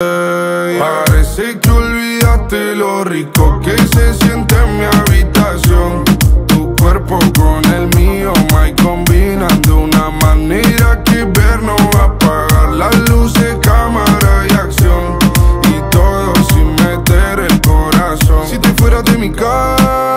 Parece que olvidaste lo rico que se siente en mi habitación. Tu cuerpo con el mío, my combinan de una manera que ver no va a apagar las luces, cámara y acción. Y todo sin meter el corazón. Si te fueras de mi casa.